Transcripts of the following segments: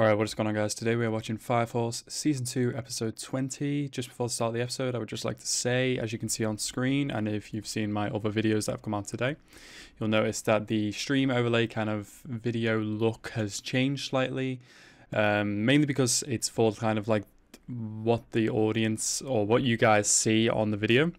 Alright, what is going on guys? Today we are watching Fire Force Season 2 Episode 20. Just before the start of the episode, I would just like to say, as you can see on screen, and if you've seen my other videos that have come out today, you'll notice that the stream overlay kind of video look has changed slightly. Um, mainly because it's for kind of like what the audience or what you guys see on the video.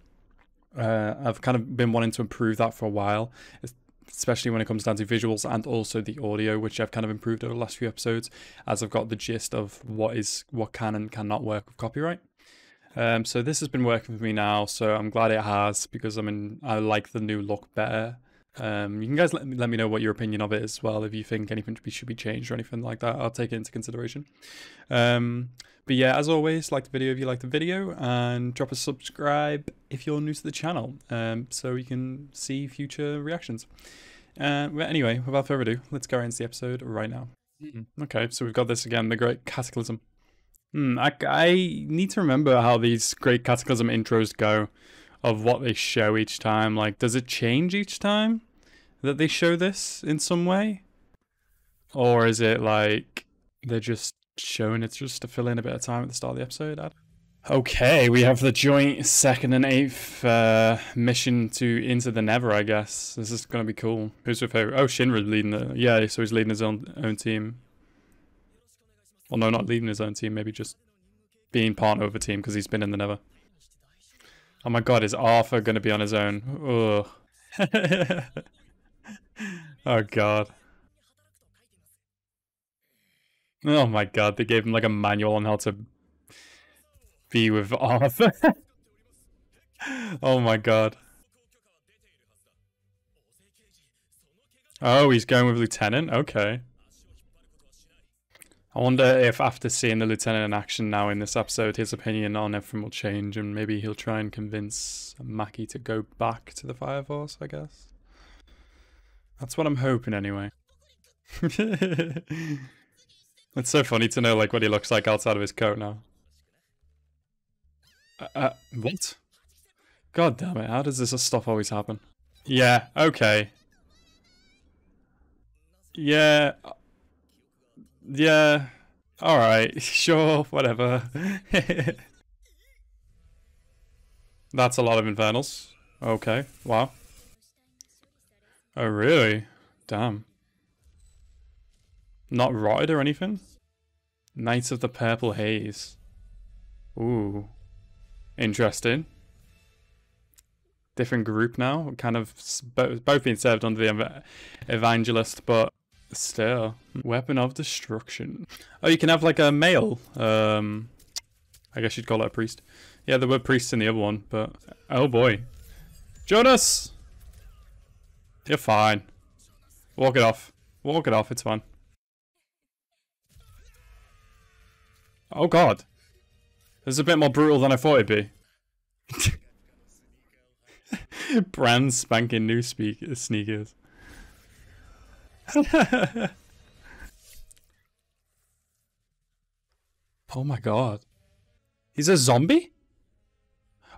Uh, I've kind of been wanting to improve that for a while. It's especially when it comes down to visuals and also the audio, which I've kind of improved over the last few episodes, as I've got the gist of what is what can and cannot work with copyright. Um, so this has been working for me now, so I'm glad it has because I mean I like the new look better. Um, you can guys let me, let me know what your opinion of it is as well. If you think anything should be, should be changed or anything like that, I'll take it into consideration. Um, but yeah, as always, like the video if you like the video, and drop a subscribe if you're new to the channel, um, so you can see future reactions. Uh, but anyway, without further ado, let's go into the episode right now. Mm. Okay, so we've got this again, the Great Cataclysm. Hmm, I, I need to remember how these Great Cataclysm intros go, of what they show each time. Like, does it change each time that they show this in some way? Or is it like they're just showing it just to fill in a bit of time at the start of the episode. Okay, we have the joint second and eighth uh, mission to into the Nether, I guess this is gonna be cool. Who's with who? Oh, Shinra's leading the. Yeah, so he's leading his own own team. Well, no, not leading his own team. Maybe just being part of a team because he's been in the Nether. Oh my God, is Arthur gonna be on his own? Ugh. oh God. Oh my god, they gave him like a manual on how to be with Arthur. oh my god. Oh, he's going with Lieutenant? Okay. I wonder if after seeing the Lieutenant in action now in this episode, his opinion on everything will change and maybe he'll try and convince Maki to go back to the Fire Force, I guess. That's what I'm hoping anyway. It's so funny to know like what he looks like outside of his coat now. Uh, uh, what? God damn it, how does this stuff always happen? Yeah, okay. Yeah. Yeah. Alright, sure, whatever. That's a lot of infernals. Okay, wow. Oh, really? Damn. Not rotted or anything? Knights of the Purple Haze. Ooh. Interesting. Different group now. Kind of both being served under the Evangelist, but still. Weapon of Destruction. Oh, you can have like a male. Um, I guess you'd call it a priest. Yeah, there were priests in the other one, but... Oh boy. Jonas! You're fine. Walk it off. Walk it off, it's fine. Oh god. This is a bit more brutal than I thought it'd be. Brand spanking new speak sneakers. oh my god. He's a zombie?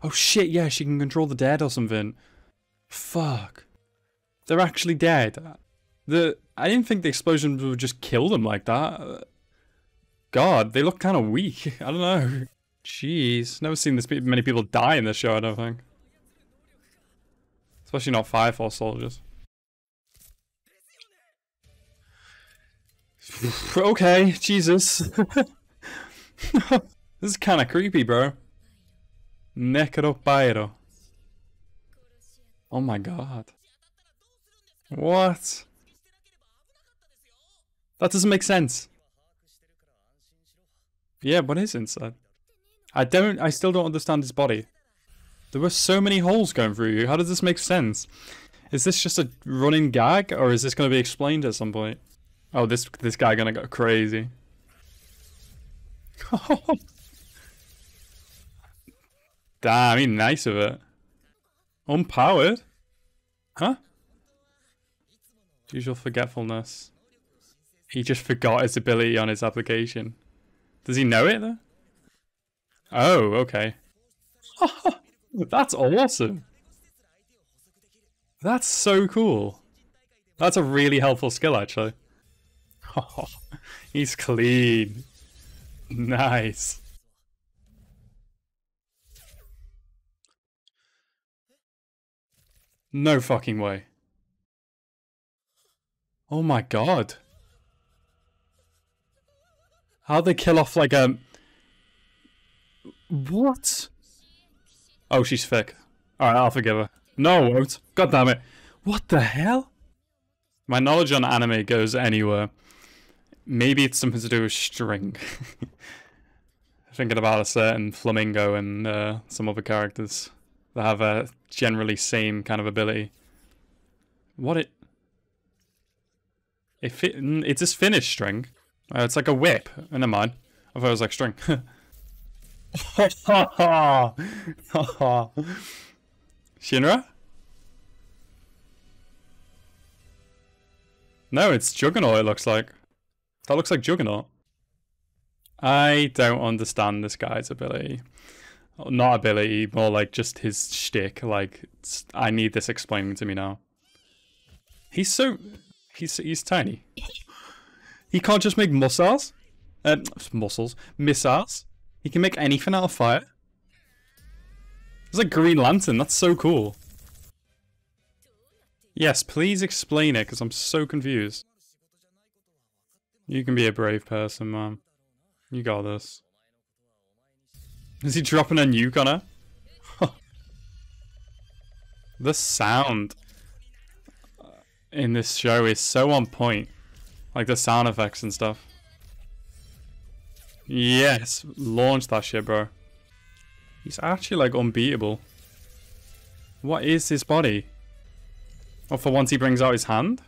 Oh shit, yeah, she can control the dead or something. Fuck. They're actually dead. The I didn't think the explosion would just kill them like that. God, they look kind of weak. I don't know. Jeez, never seen this many people die in this show, I don't think. Especially not Fire Force soldiers. okay, Jesus. this is kind of creepy, bro. Necropyro. Oh my god. What? That doesn't make sense. Yeah, what is inside? I don't, I still don't understand his body. There were so many holes going through you. How does this make sense? Is this just a running gag, or is this going to be explained at some point? Oh, this this guy gonna go crazy. Damn, he nice of it. Unpowered? Huh? Usual forgetfulness. He just forgot his ability on his application. Does he know it though? Oh, okay. That's awesome. That's so cool. That's a really helpful skill, actually. He's clean. Nice. No fucking way. Oh my god. How'd they kill off like a... What? Oh, she's thick. Alright, I'll forgive her. No, I won't. God damn it. What the hell? My knowledge on anime goes anywhere. Maybe it's something to do with string. Thinking about a certain flamingo and uh, some other characters that have a generally same kind of ability. What it? It fit. It's just finished string. Uh, it's like a whip. Oh, never mind. I thought it was like string. Shinra? No, it's Juggernaut, it looks like. That looks like Juggernaut. I don't understand this guy's ability. Not ability, more like just his shtick. Like, I need this explaining to me now. He's so... He's, he's tiny. He can't just make muscles? Uh, muscles. Missiles? He can make anything out of fire? It's like Green Lantern, that's so cool. Yes, please explain it, because I'm so confused. You can be a brave person, man. You got this. Is he dropping a nuke on her? the sound uh, in this show is so on point. Like the sound effects and stuff. Yes, launch that shit, bro. He's actually like unbeatable. What is his body? Oh, for once he brings out his hand?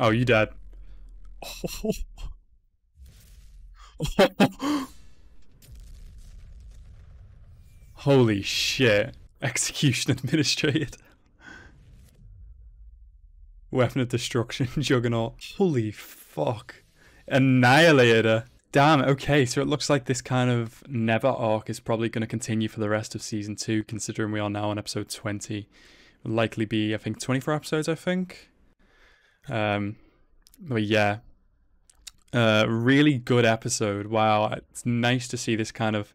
Oh, you dead. Holy shit. Execution administrated. Weapon of destruction, Juggernaut. Holy fuck. Annihilator. Damn, okay, so it looks like this kind of Nether arc is probably going to continue for the rest of season 2, considering we are now on episode 20. Will likely be, I think, 24 episodes, I think. Um, but yeah. Uh, really good episode. Wow, it's nice to see this kind of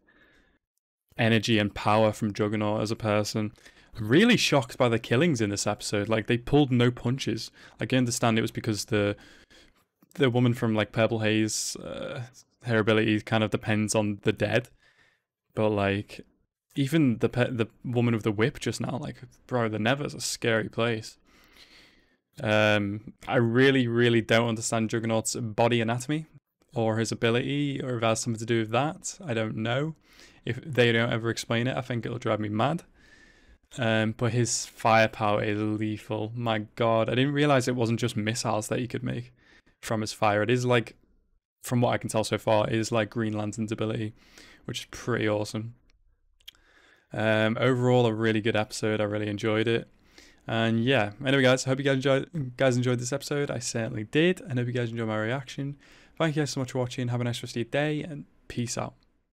energy and power from Juggernaut as a person. I'm really shocked by the killings in this episode. Like, they pulled no punches. Like, I understand it was because the the woman from like Purple Haze, uh, her ability kind of depends on the dead. But like, even the pe- the woman with the whip just now, like, bro, the Nether's a scary place. Um, I really, really don't understand Juggernaut's body anatomy or his ability, or if it has something to do with that. I don't know. If they don't ever explain it, I think it'll drive me mad. Um, but his firepower is lethal. My god, I didn't realize it wasn't just missiles that he could make from his fire. It is like, from what I can tell so far, is like Green Lantern's ability, which is pretty awesome. Um, overall, a really good episode. I really enjoyed it. And yeah, anyway, guys, I hope you guys enjoyed, guys enjoyed this episode. I certainly did. And hope you guys enjoyed my reaction. Thank you guys so much for watching. Have a nice rest of your day and peace out.